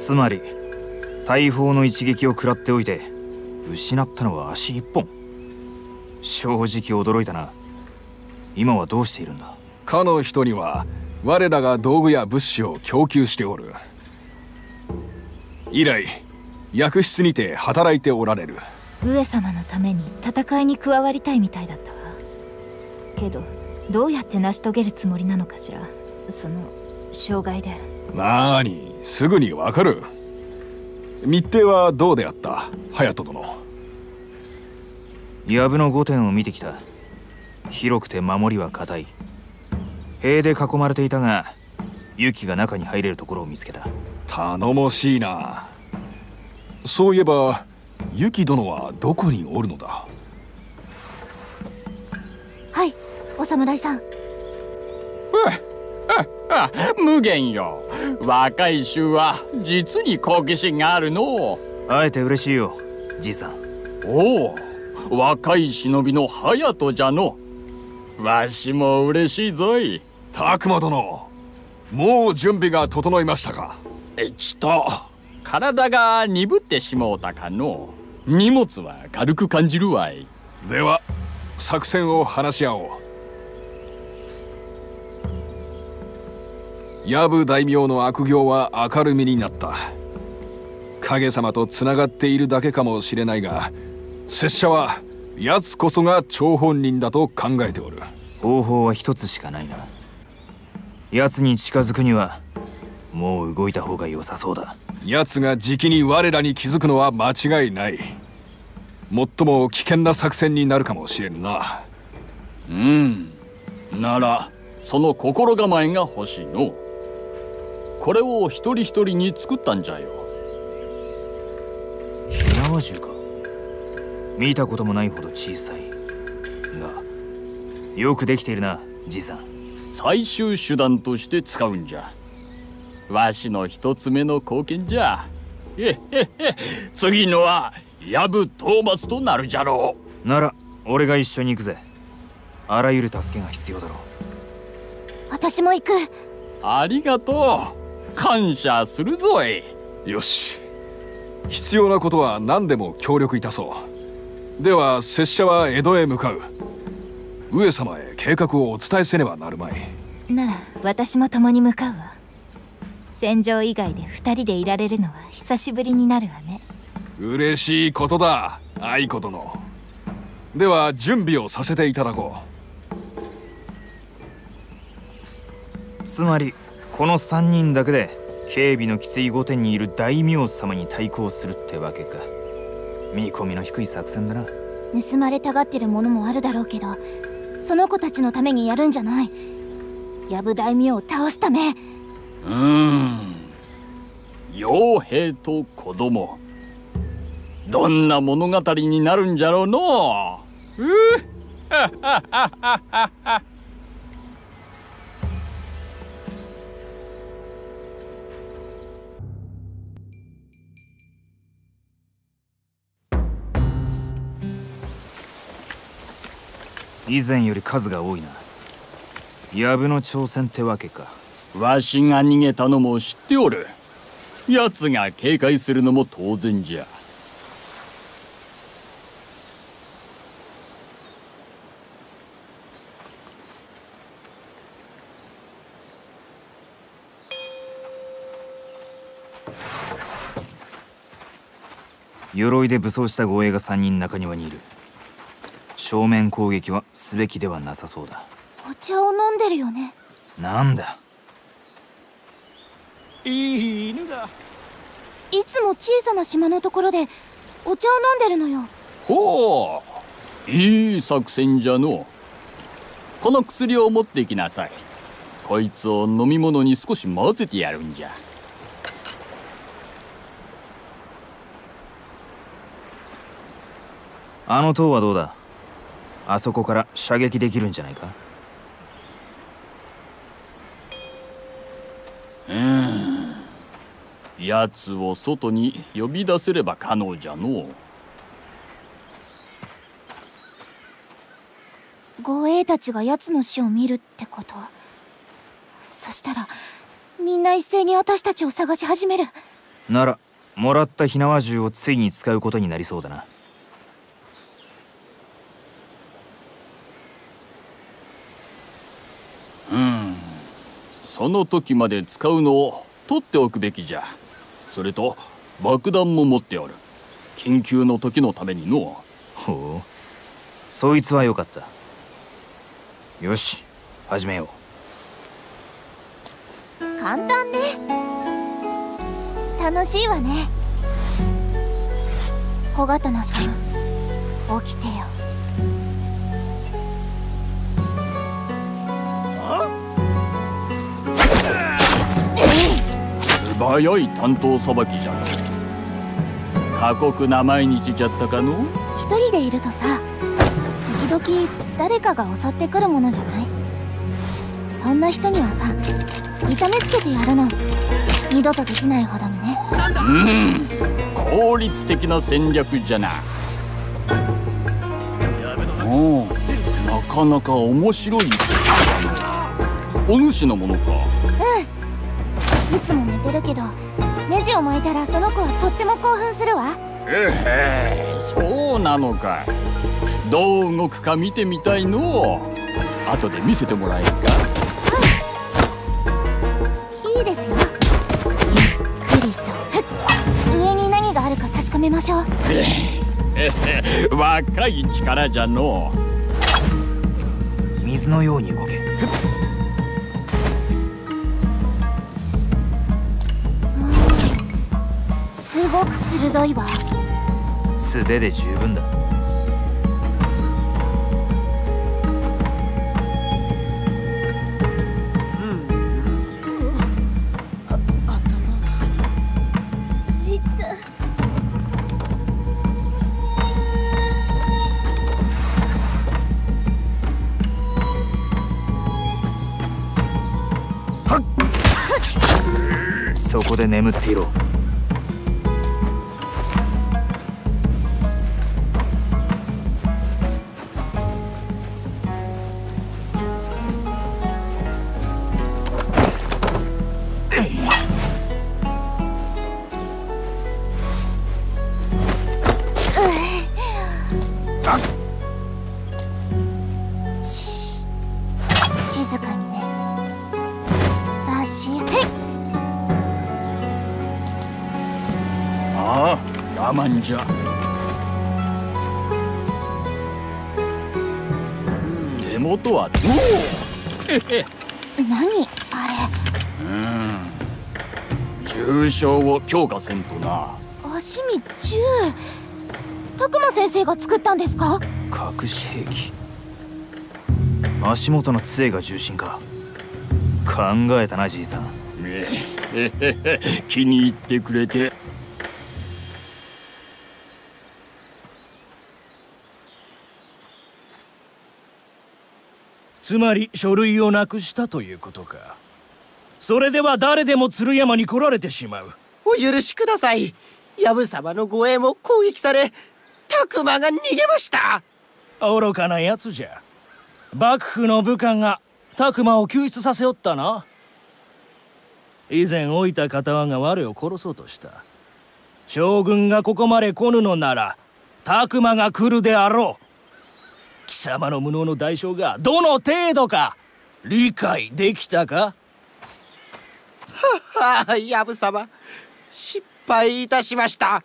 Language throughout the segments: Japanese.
つまり大砲の一撃を食らっておいて失ったのは足一本。正直驚いたな。今はどうしているんだ？かの人には我らが道具や物資を供給しておる。以来薬室にて働いておられる。上様のために戦いに加わりたいみたいだったわ。けどどうやって成し遂げるつもりなのかしら。その障害で。なーにすぐにわかる。密偵はどうであった？隼人殿。藪の御殿を見てきた。広くて守りは固い。塀で囲まれていたがユキが中に入れるところを見つけた。頼もしいな。そういえばユキ殿はどこにおるのだ？はいお侍さん 無限よ。若い衆は実に好奇心があるの。会えて嬉しいよじいさん。おお若い忍びの隼人じゃの。わしも嬉しいぞい。拓磨殿もう準備が整いましたか。えちと体が鈍ってしもうたかの。荷物は軽く感じるわい。では作戦を話し合おう藪大名の悪行は明るみになった。影様とつながっているだけかもしれないが拙者は奴こそが張本人だと考えておる。方法は一つしかないな。奴に近づくにはもう動いた方が良さそうだ。奴がじきに我らに気づくのは間違いない。最も危険な作戦になるかもしれんな。うん。ならその心構えが欲しいのこれを一人一人に作ったんじゃよ。火縄銃か。見たこともないほど小さい。がよくできているなじいさん。最終手段として使うんじゃ。わしの一つ目の貢献じゃ。へへへ次のは藪討伐となるじゃろう。なら俺が一緒に行くぜ。あらゆる助けが必要だろう。私も行く。ありがとう感謝するぞい。よし。必要なことは何でも協力いたそう。では拙者は江戸へ向かう。上様へ計画をお伝えせねばなるまい。なら私も共に向かうわ。戦場以外で2人でいられるのは久しぶりになるわね。嬉しいことだ。愛子殿では準備をさせていただこう。つまりこの3人だけで警備のきつい御殿にいる大名様に対抗するってわけか。見込みの低い作戦だな。盗まれたがってるものもあるだろうけどその子たちのためにやるんじゃない。藪大名を倒すため。うん。傭兵と子供。どんな物語になるんじゃろうの。う以前より数が多いな。藪の挑戦ってわけか。わしが逃げたのも知っておる。奴が警戒するのも当然じゃ。鎧で武装した護衛が3人中庭にいる正面攻撃はすべきではなさそうだ。お茶を飲んでるよね。なんだ？いい犬だ。いつも小さな島のところでお茶を飲んでるのよ。ほういい作戦じゃの。この薬を持ってきなさい。こいつを飲み物に少し混ぜてやるんじゃ。あの塔はどうだ？あそこから射撃できるんじゃないか？うん。奴を外に呼び出せれば可能じゃの護衛たちが奴の死を見るってこと？そしたらみんな一斉に私たちを探し始める。ならもらった火縄銃をついに使うことになりそうだなその時まで使うのを取っておくべきじゃ。それと爆弾も持っておる。緊急の時のためにのほう。そいつはよかった。よし始めよう。簡単ね。楽しいわね。小刀さん起きてよ早い担当さばきじゃ。な過酷な毎日じゃったかの？一人でいるとさ時々誰かが襲ってくるものじゃない？そんな人にはさ痛めつけてやるの二度とできないほどにね。うん効率的な戦略じゃな。おおなかなか面白い。お主のものか。うん。いつも寝てるけどネジを巻いたらその子はとっても興奮するわ。えへそうなのか。どう動くか見てみたいの。後で見せてもらえるか。はいいいですよ。ゆっくりと。上に何があるか確かめましょう。若い力じゃの水のように動け鋭いわ。素手で十分だ。そこで眠っていろ重傷を強化せんとな。れ足に銃。たくま先生が作ったんですか？隠し兵器。足元の杖が重心か。考えたなじいさん。えへへへ気に入ってくれて。つまり書類をなくしたということか。それでは誰でも鶴山に来られてしまうお許しください。藪様の護衛も攻撃され拓磨が逃げました。愚かなやつじゃ。幕府の部下が拓磨を救出させおったな。以前老いた片輪が我を殺そうとした。将軍がここまで来ぬのなら拓磨が来るであろう。貴様の無能の代償がどの程度か理解できたか？はあ藪様失敗いたしました。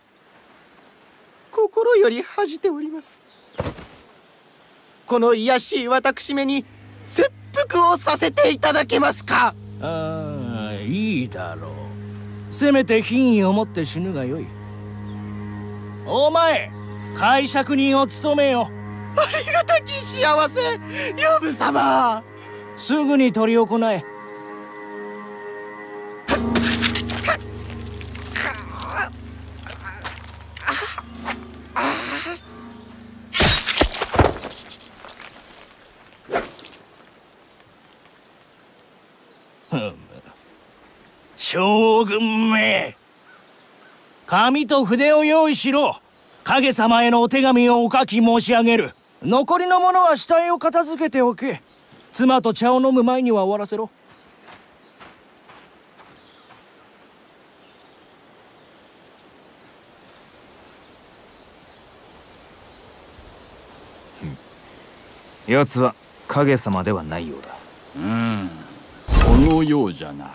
心より恥じております。この卑しい私めに切腹をさせていただけますか？ああいいだろう。せめて品位を持って死ぬがよい。お前解釈人を務めよ。ありがたき幸せ藪様。すぐに執り行え紙と筆を用意しろ。影様へのお手紙をお書き申し上げる。残りのものは死体を片付けておけ。妻と茶を飲む前には終わらせろ。奴は影様ではないようだ。うん。そのようじゃな。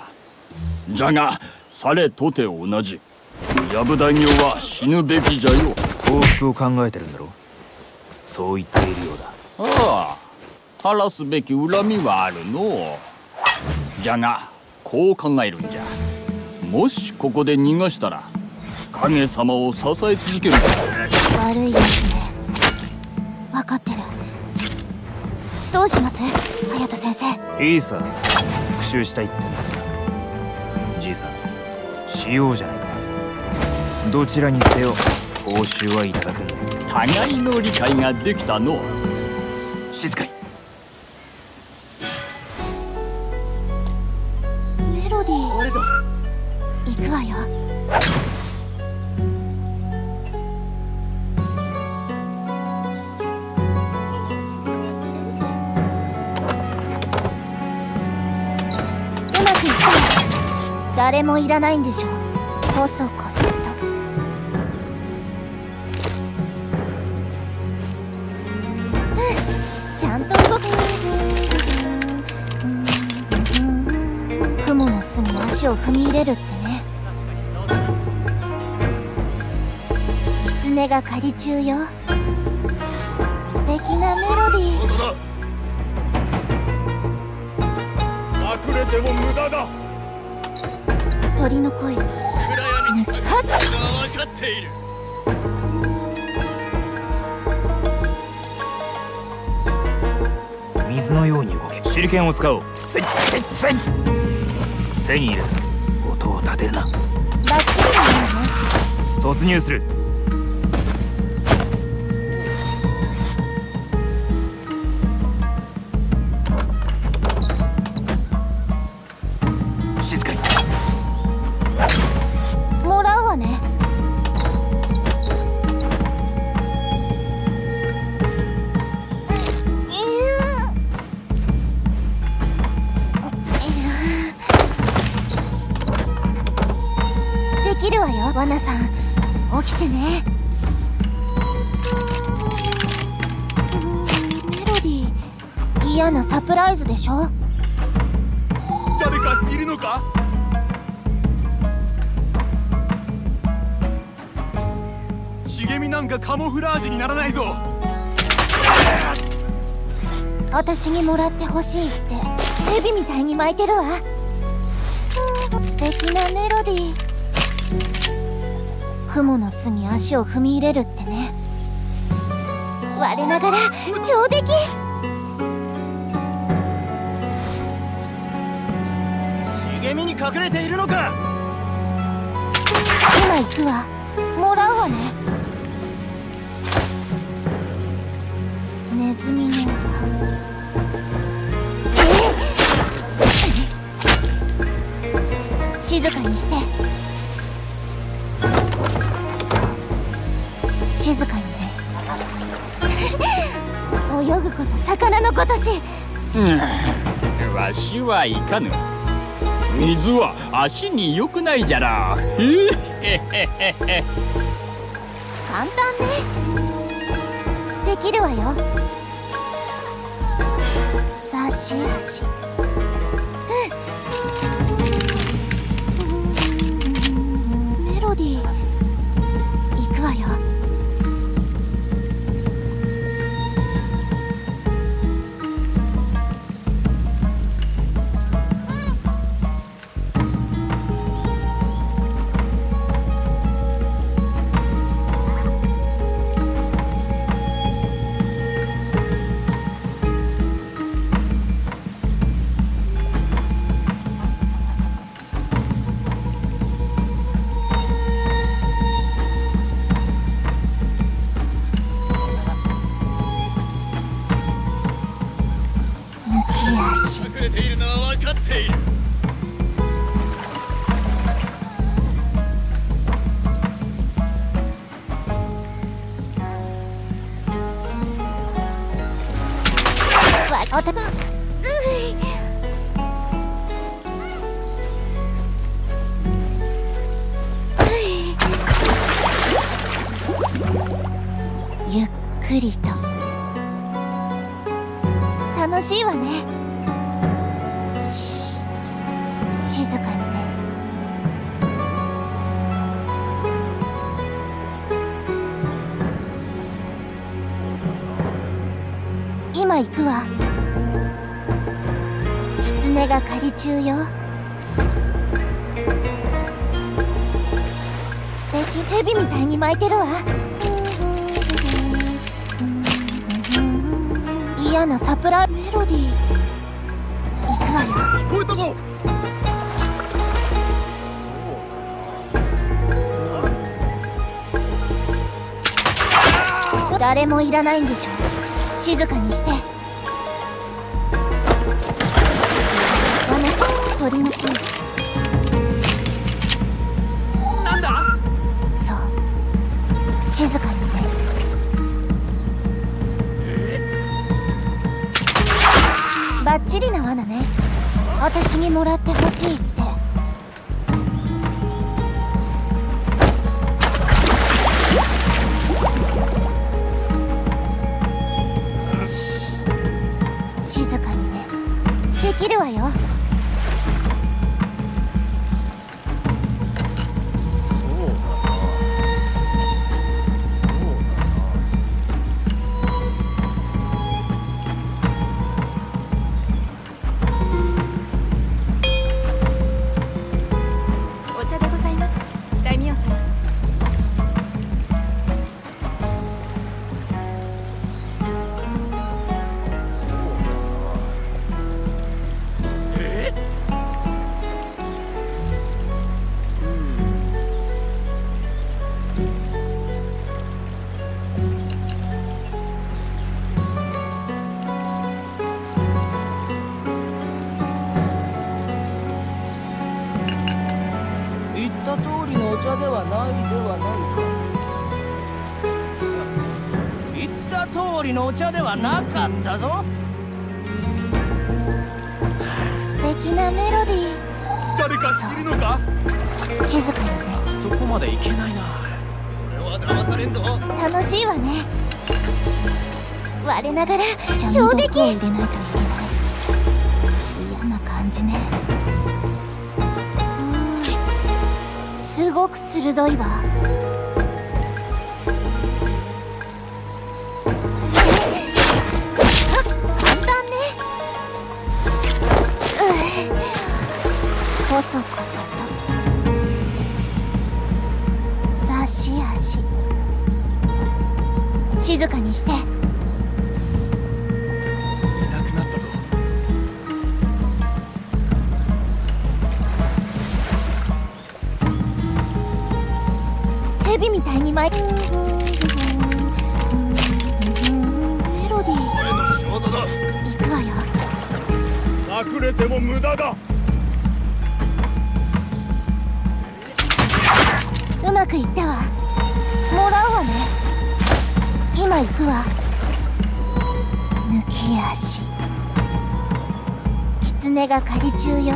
じゃがされとて同じ。藪大名は死ぬべきじゃよ。幸福を考えてるんだろそう言っているようだ。ああ晴らすべき恨みはあるの。じゃがこう考えるんじゃ。もしここで逃がしたら影様を支え続ける。悪いやつね。分かってる。どうします？隼人先生。いいさ復讐したいってんだ。じいさんしようじゃないかどちらにせよ報酬はいただく。互いの理解ができたの静かに。メロディー。行くわよ。うまくいったら誰もいらないんでしょう。こ雲の巣に足を踏み入れるってね。狐が狩り中よ。素敵なメロディー。隠れても無駄だ。鳥の声。抜きはっ分かっている。水のように動け。手裏剣を使おう手に入れた。音を立てるな。バッチリだよね突入する。静かに。もらうわねなサプライズでしょ？誰かいるのか？茂みなんかカモフラージュにならないぞ。私にもらってほしいってヘビみたいに巻いてるわ。素敵なメロディー。雲の巣に足を踏み入れるってね。我ながら上出来隠れているのか？今行くわ。もらうわね。ネズミの。え？静かにして。そう。静かにね。泳ぐこと魚のことし。わしはいかぬ水は足に良くないじゃら簡単ね。できるわよ。差し足。たううゆっくりと楽しいわね巻いてるわ。嫌なサプライメロディー。行くわよ。聞こえたぞ。誰もいらないんでしょ。静かにして。罠鳥の声もらってほしいって。し。静かにね。できるわよ言った通りのお茶ではないではないか。言った通りのお茶ではなかったぞ。素敵なメロディ誰かいるのか？ー静かにね。そこまでいけないな。楽しいわね。我ながら上出来を入れないといけない。嫌な感じねすごく鋭いわ。簡単ね。こそこそと。差し足。静かにして。蛇みたいに巻いメロディー。俺の仕業だ行くわよ。隠れても無駄だ。うまくいったわ。もらうわね。今行くわ。抜き足。狐が狩り中よ。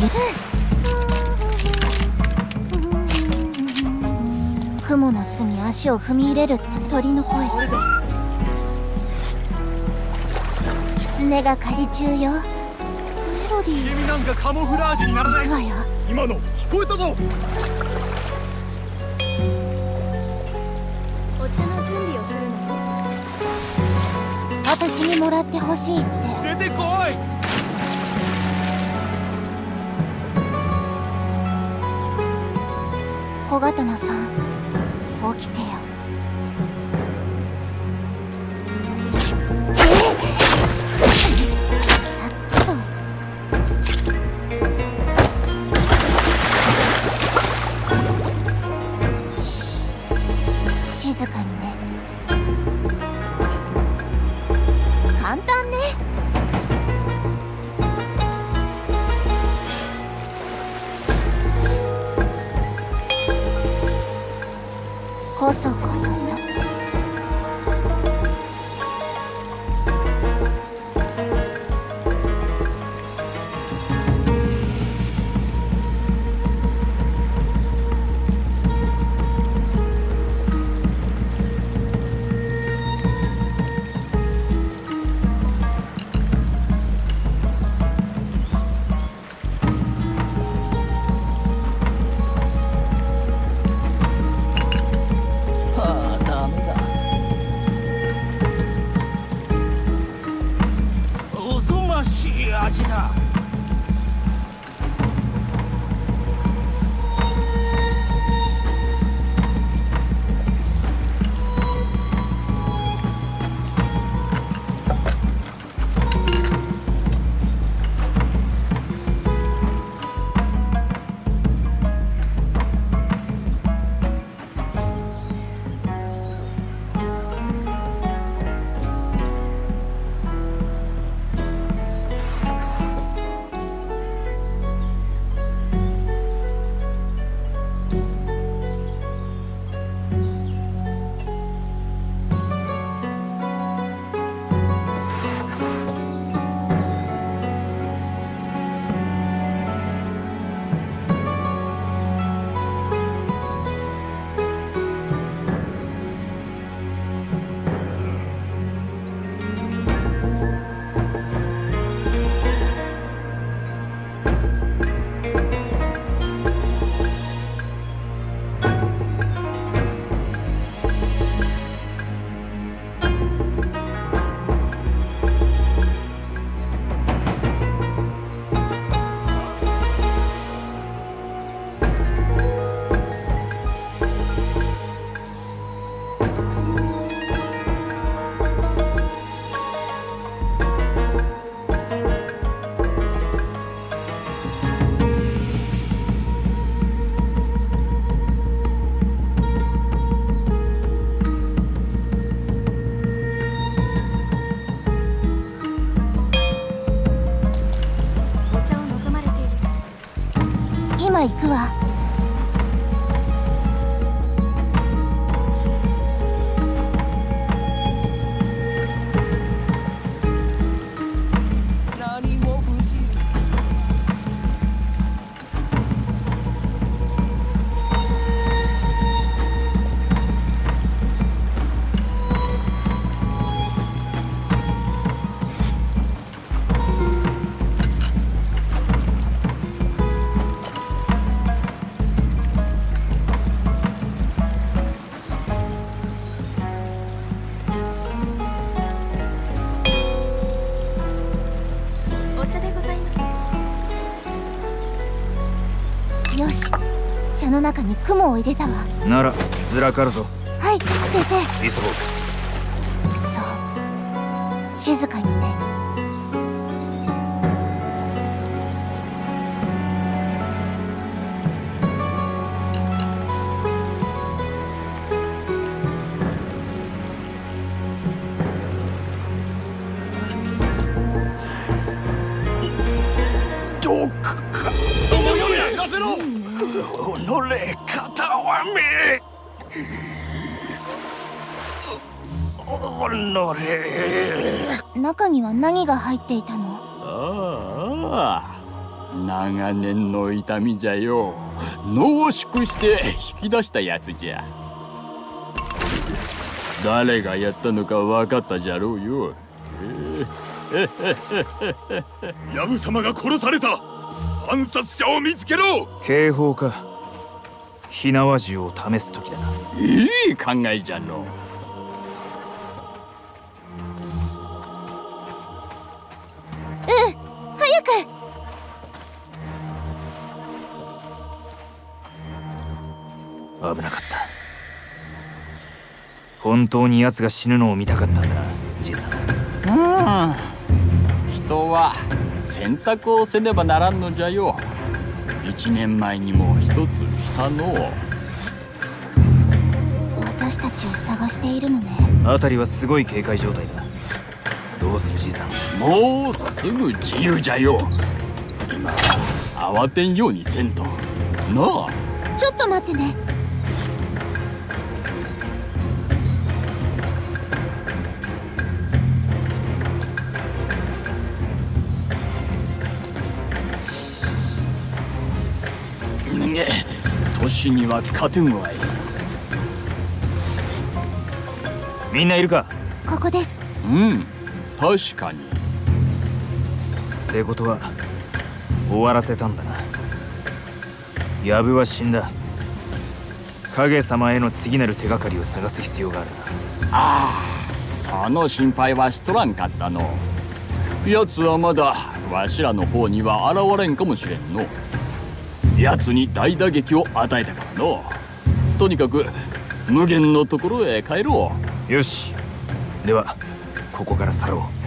う足を踏み入れるって鳥の声。狐が狩り中よ。メロディー。君なんかカモフラージュにならない。行くわよ。今の聞こえたぞ。お茶の準備をするのよ私にもらってほしいって。出てこい。小刀さん起きてよ。こそこそ。今行くわ。し茶の中に雲を入れたわ。ならずらかるぞ。はい先生。急ごう。そう。静かにね己片はめ己中には何が入っていたの？ああ長年の痛みじゃよ。濃縮して引き出したやつじゃ。誰がやったのか分かったじゃろうよ。ヤブ様が殺された。暗殺者を見つけろ。警報か火縄銃を試す時だな。いい考えじゃの。早く。危なかった。本当に奴が死ぬのを見たかったんだなじいさん。人は選択をせねばならんのじゃよ一年前にも一つしたの私たちを探しているのね。辺りはすごい警戒状態だ。どうするじいさん。もうすぐ自由じゃよ。今慌てんようにせんと。なあ。ちょっと待ってね年には勝てんわい。みんないるか？ここです。うん確かに。ってことは終わらせたんだな。ヤブは死んだ。影様への次なる手がかりを探す必要があるその心配はしとらんかったの。奴はまだわしらの方には現れんかもしれんの奴に大打撃を与えたからの。とにかく無限のところへ帰ろう。よし。ではここから去ろう。